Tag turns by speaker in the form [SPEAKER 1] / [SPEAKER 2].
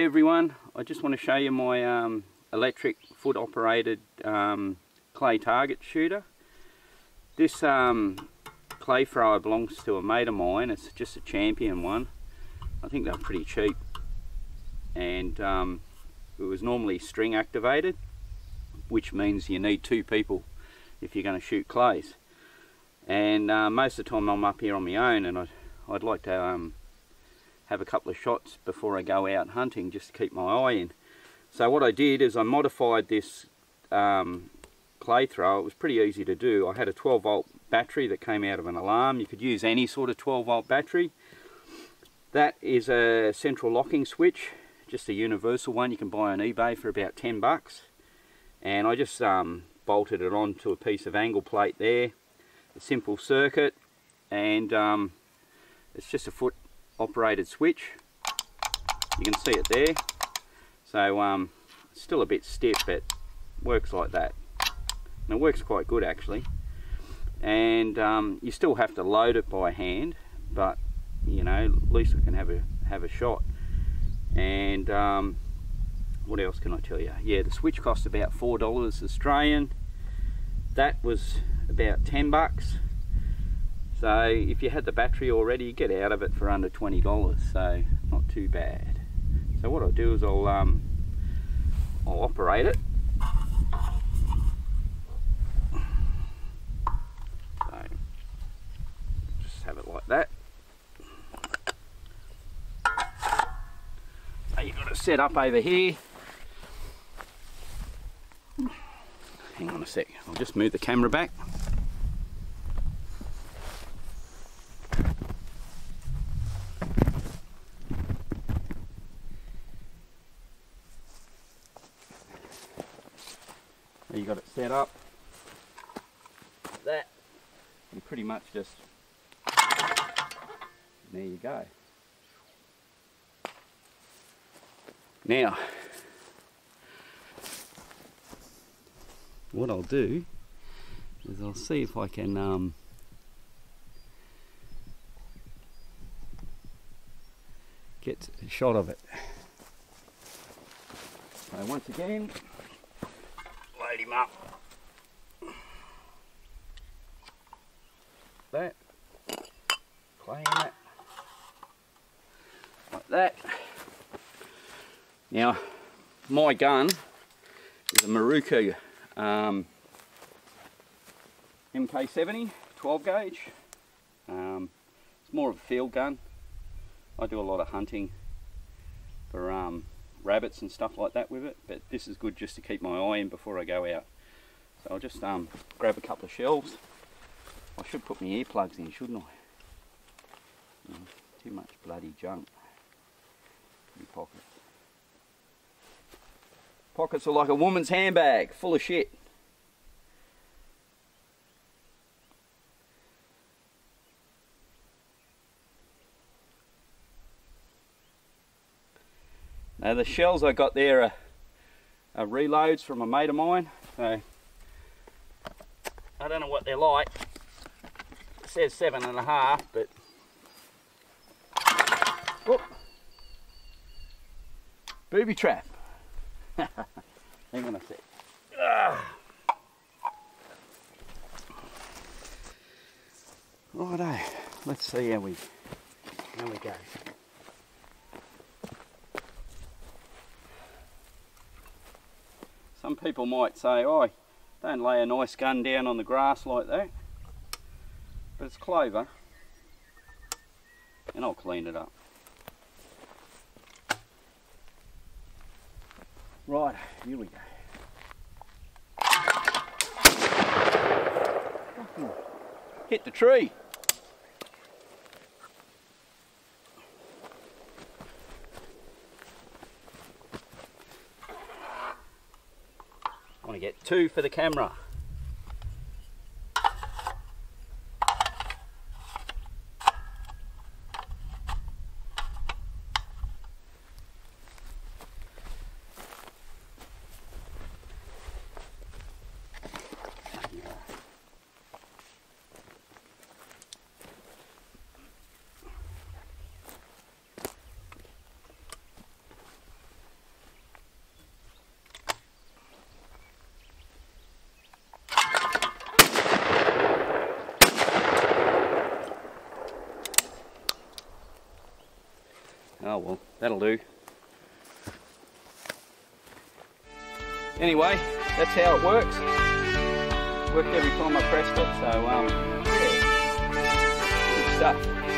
[SPEAKER 1] Everyone, I just want to show you my um, electric foot operated um, clay target shooter. This um, clay thrower belongs to a mate of mine, it's just a champion one. I think they're pretty cheap and um, it was normally string activated which means you need two people if you're going to shoot clays and uh, most of the time I'm up here on my own and I'd, I'd like to um, have a couple of shots before I go out hunting just to keep my eye in. So what I did is I modified this um, clay thrower. It was pretty easy to do. I had a 12 volt battery that came out of an alarm. You could use any sort of 12 volt battery. That is a central locking switch, just a universal one you can buy on eBay for about 10 bucks. And I just um, bolted it onto a piece of angle plate there, a simple circuit, and um, it's just a foot operated switch. You can see it there. So um, still a bit stiff, but works like that. And it works quite good actually. And um, you still have to load it by hand, but you know, at least we can have a have a shot. And um, what else can I tell you? Yeah, the switch cost about four dollars Australian. That was about ten bucks so if you had the battery already, you get out of it for under $20, so not too bad. So what I'll do is I'll, um, I'll operate it. So just have it like that. So you've got it set up over here. Hang on a sec, I'll just move the camera back. You got it set up. That. And pretty much just there you go. Now what I'll do is I'll see if I can um, get a shot of it. So once again load him up. That. Clay in it. Like that. Now, my gun is a Miroku um, MK70 12 gauge. Um, it's more of a field gun. I do a lot of hunting for um, rabbits and stuff like that with it, but this is good just to keep my eye in before I go out. So I'll just um, grab a couple of shells. I should put my earplugs in, shouldn't I? Mm, too much bloody junk in pockets. Pockets are like a woman's handbag, full of shit. Now the shells I got there are, are reloads from a mate of mine. So I don't know what they're like. It says seven and a half, but whoop. booby trap. Hang on a sec. Righto, let's see how we how we go. People might say, oh, don't lay a nice gun down on the grass like that. But it's clover. And I'll clean it up. Right, here we go. Hit the tree. Want to get two for the camera. Oh well, that'll do. Anyway, that's how it works. Worked every time I pressed it, so um, yeah, good stuff.